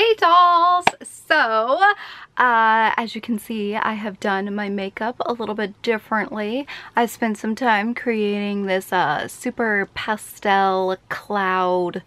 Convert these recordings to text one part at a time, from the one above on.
Hey dolls! So, uh, as you can see, I have done my makeup a little bit differently. I spent some time creating this uh, super pastel cloud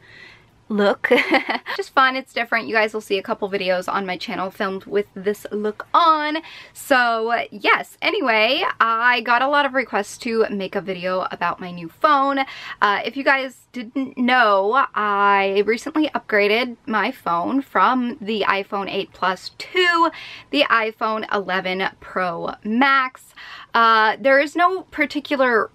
look. Just fun, it's different. You guys will see a couple videos on my channel filmed with this look on. So yes, anyway, I got a lot of requests to make a video about my new phone. Uh, if you guys didn't know, I recently upgraded my phone from the iPhone 8 Plus to the iPhone 11 Pro Max. Uh, there is no particular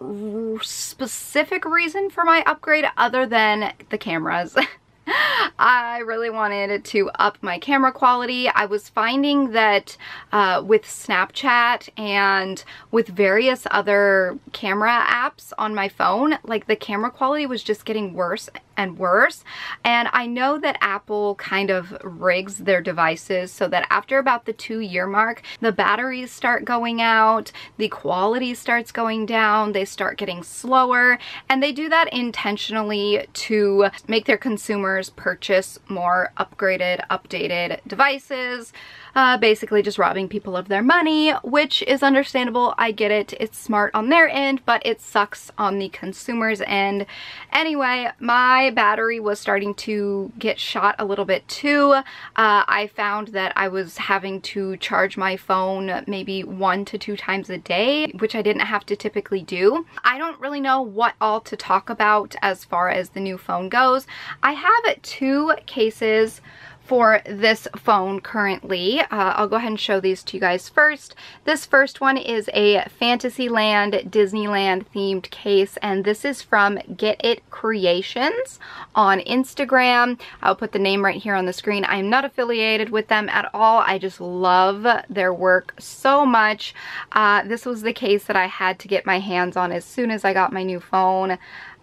specific reason for my upgrade other than the cameras. I really wanted to up my camera quality. I was finding that uh, with Snapchat and with various other camera apps on my phone, like the camera quality was just getting worse and worse. And I know that Apple kind of rigs their devices so that after about the two year mark, the batteries start going out, the quality starts going down, they start getting slower, and they do that intentionally to make their consumers purchase more upgraded, updated devices uh, basically just robbing people of their money, which is understandable. I get it. It's smart on their end, but it sucks on the consumer's end. Anyway, my battery was starting to get shot a little bit too. Uh, I found that I was having to charge my phone maybe one to two times a day, which I didn't have to typically do. I don't really know what all to talk about as far as the new phone goes. I have two cases for this phone currently. Uh, I'll go ahead and show these to you guys first. This first one is a Fantasyland Disneyland themed case and this is from Get It Creations on Instagram. I'll put the name right here on the screen. I am not affiliated with them at all. I just love their work so much. Uh, this was the case that I had to get my hands on as soon as I got my new phone.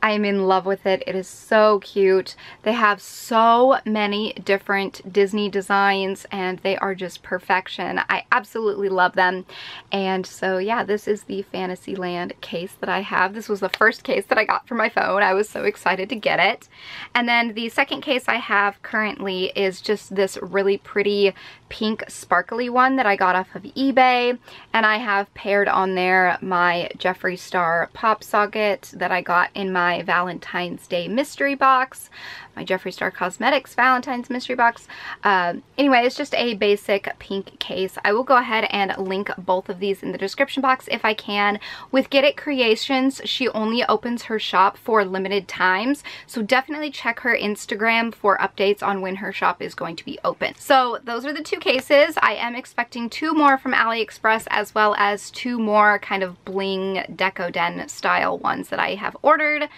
I am in love with it. It is so cute. They have so many different Disney designs and they are just perfection. I absolutely love them. And so yeah, this is the Fantasyland case that I have. This was the first case that I got for my phone. I was so excited to get it. And then the second case I have currently is just this really pretty pink sparkly one that I got off of eBay. And I have paired on there my Jeffree Star pop socket that I got in my Valentine's Day mystery box my Jeffree Star Cosmetics Valentine's Mystery Box. Uh, anyway, it's just a basic pink case. I will go ahead and link both of these in the description box if I can. With Get It Creations, she only opens her shop for limited times, so definitely check her Instagram for updates on when her shop is going to be open. So those are the two cases. I am expecting two more from AliExpress as well as two more kind of bling deco den style ones that I have ordered.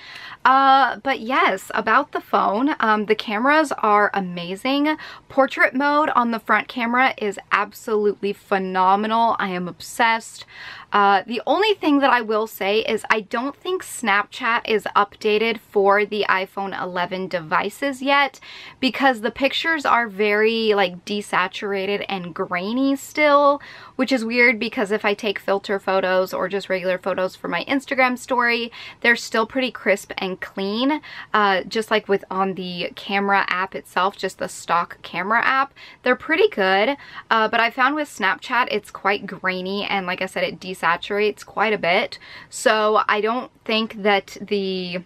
Uh, but yes, about the phone, um, the cameras are amazing. Portrait mode on the front camera is absolutely phenomenal. I am obsessed. Uh, the only thing that I will say is I don't think Snapchat is updated for the iPhone 11 devices yet because the pictures are very like desaturated and grainy still, which is weird because if I take filter photos or just regular photos for my Instagram story, they're still pretty crisp and clean, uh, just like with on the camera app itself, just the stock camera app. They're pretty good, uh, but I found with Snapchat it's quite grainy and like I said, it desaturates quite a bit. So I don't think that the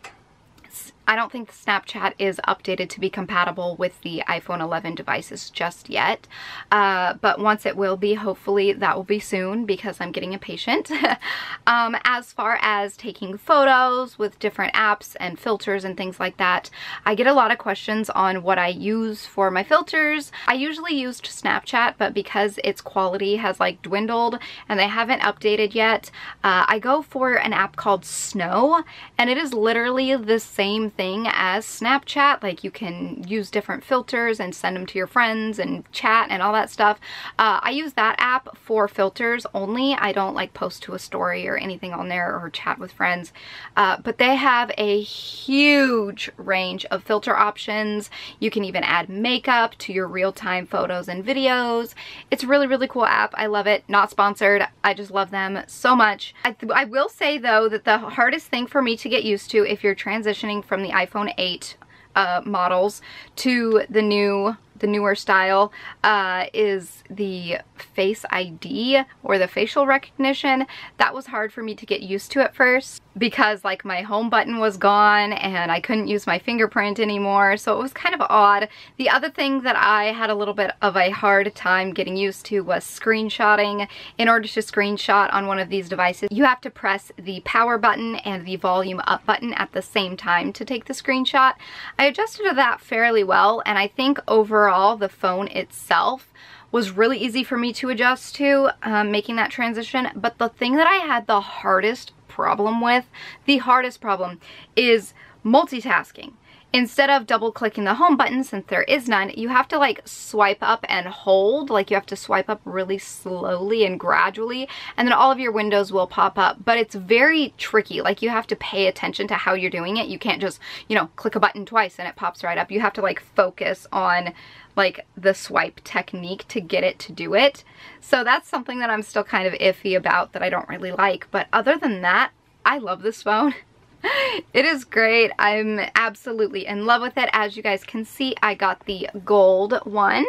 I don't think Snapchat is updated to be compatible with the iPhone 11 devices just yet. Uh, but once it will be, hopefully that will be soon because I'm getting impatient. um, as far as taking photos with different apps and filters and things like that, I get a lot of questions on what I use for my filters. I usually used Snapchat, but because its quality has like dwindled and they haven't updated yet, uh, I go for an app called Snow and it is literally the same thing thing as Snapchat. Like you can use different filters and send them to your friends and chat and all that stuff. Uh, I use that app for filters only. I don't like post to a story or anything on there or chat with friends. Uh, but they have a huge range of filter options. You can even add makeup to your real-time photos and videos. It's a really, really cool app. I love it. Not sponsored. I just love them so much. I, I will say though that the hardest thing for me to get used to if you're transitioning from the iPhone 8 uh, models to the new the newer style, uh, is the Face ID or the facial recognition. That was hard for me to get used to at first because like my home button was gone and I couldn't use my fingerprint anymore so it was kind of odd. The other thing that I had a little bit of a hard time getting used to was screenshotting. In order to screenshot on one of these devices you have to press the power button and the volume up button at the same time to take the screenshot. I adjusted to that fairly well and I think overall the phone itself was really easy for me to adjust to um, making that transition but the thing that I had the hardest problem with, the hardest problem, is multitasking. Instead of double clicking the home button, since there is none, you have to like swipe up and hold, like you have to swipe up really slowly and gradually, and then all of your windows will pop up. But it's very tricky, like you have to pay attention to how you're doing it. You can't just, you know, click a button twice and it pops right up. You have to like focus on like the swipe technique to get it to do it. So that's something that I'm still kind of iffy about that I don't really like. But other than that, I love this phone. it is great. I'm absolutely in love with it. As you guys can see, I got the gold one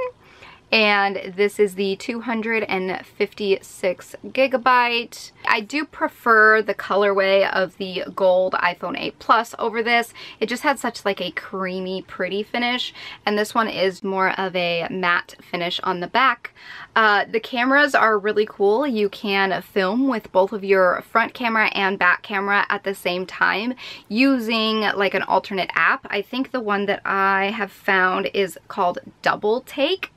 and this is the 256 gigabyte. I do prefer the colorway of the gold iPhone 8 Plus over this. It just had such like a creamy, pretty finish, and this one is more of a matte finish on the back. Uh, the cameras are really cool. You can film with both of your front camera and back camera at the same time using like an alternate app. I think the one that I have found is called Double Take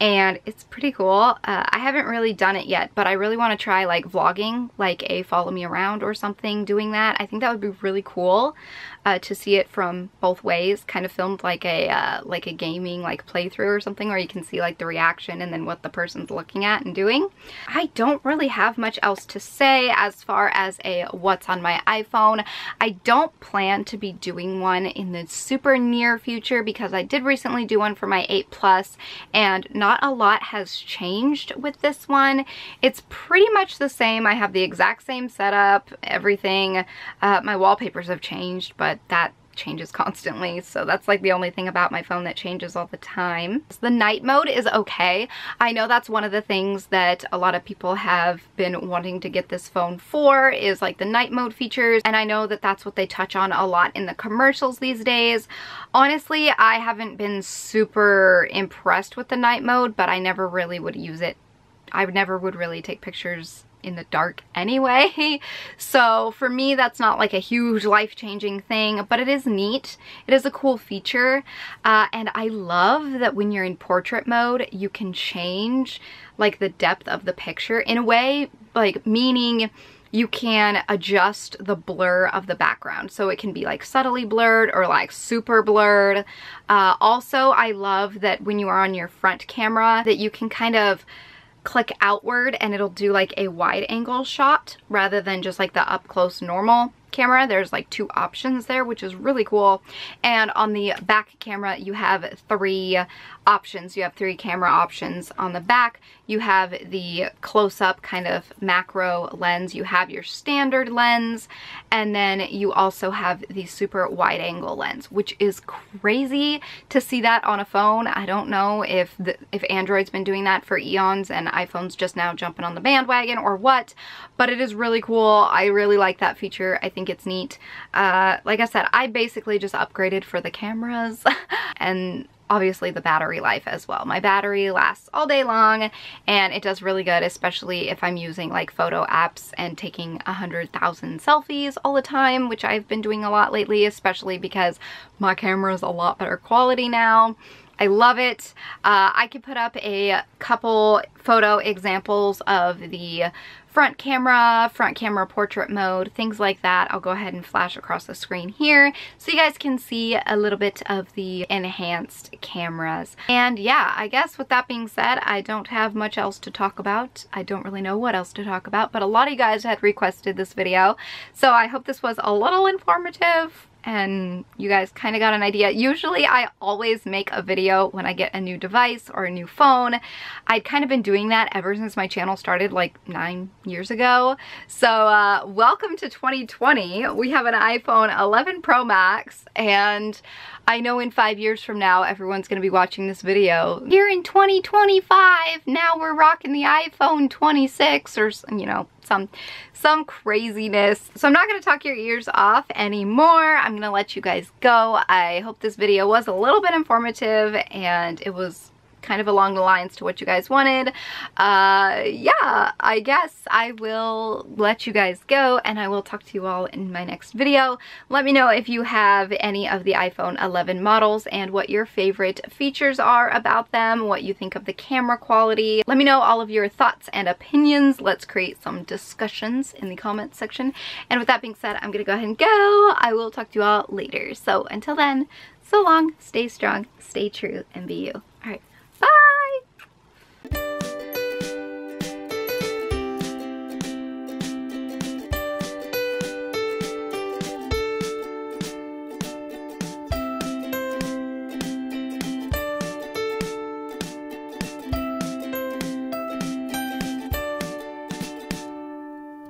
and it's pretty cool. Uh, I haven't really done it yet, but I really want to try like vlogging, like a follow me around or something doing that. I think that would be really cool uh, to see it from both ways, kind of filmed like a uh, like a gaming like playthrough or something where you can see like the reaction and then what the person's looking at and doing. I don't really have much else to say as far as a what's on my iPhone. I don't plan to be doing one in the super near future because I did recently do one for my 8 Plus and not a lot has changed with this one. It's pretty much the same. I have the exact same setup, everything. Uh, my wallpapers have changed, but that changes constantly so that's like the only thing about my phone that changes all the time. The night mode is okay. I know that's one of the things that a lot of people have been wanting to get this phone for is like the night mode features and I know that that's what they touch on a lot in the commercials these days. Honestly I haven't been super impressed with the night mode but I never really would use it. I never would really take pictures in the dark anyway. So for me, that's not like a huge life-changing thing, but it is neat. It is a cool feature. Uh, and I love that when you're in portrait mode, you can change like the depth of the picture in a way, like meaning you can adjust the blur of the background. So it can be like subtly blurred or like super blurred. Uh, also, I love that when you are on your front camera that you can kind of click outward and it'll do like a wide angle shot rather than just like the up close normal camera. There's like two options there, which is really cool. And on the back camera, you have three options. You have three camera options on the back. You have the close-up kind of macro lens. You have your standard lens. And then you also have the super wide angle lens, which is crazy to see that on a phone. I don't know if the, if Android's been doing that for eons and iPhone's just now jumping on the bandwagon or what, but it is really cool. I really like that feature. I think it's neat. Uh, like I said, I basically just upgraded for the cameras and obviously the battery life as well. My battery lasts all day long and it does really good, especially if I'm using like photo apps and taking a hundred thousand selfies all the time, which I've been doing a lot lately, especially because my camera is a lot better quality now. I love it. Uh, I could put up a couple photo examples of the front camera, front camera portrait mode, things like that. I'll go ahead and flash across the screen here so you guys can see a little bit of the enhanced cameras. And yeah, I guess with that being said, I don't have much else to talk about. I don't really know what else to talk about, but a lot of you guys had requested this video. So I hope this was a little informative and you guys kind of got an idea. Usually I always make a video when I get a new device or a new phone. I'd kind of been doing that ever since my channel started like nine years ago. So uh, welcome to 2020. We have an iPhone 11 Pro Max and I know in five years from now, everyone's gonna be watching this video. Here in 2025, now we're rocking the iPhone 26 or, you know, some, some craziness. So I'm not gonna talk your ears off anymore. I'm gonna let you guys go. I hope this video was a little bit informative and it was kind of along the lines to what you guys wanted. Uh, yeah, I guess I will let you guys go and I will talk to you all in my next video. Let me know if you have any of the iPhone 11 models and what your favorite features are about them, what you think of the camera quality. Let me know all of your thoughts and opinions. Let's create some discussions in the comments section. And with that being said, I'm gonna go ahead and go. I will talk to you all later. So until then, so long, stay strong, stay true, and be you.